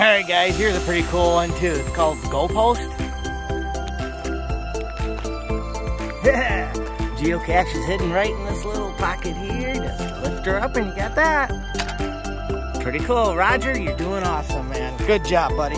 Alright guys, here's a pretty cool one too. It's called Goalpost. Yeah! Geocache is hidden right in this little pocket here. Just lift her up and you got that. Pretty cool. Roger, you're doing awesome, man. Good job, buddy.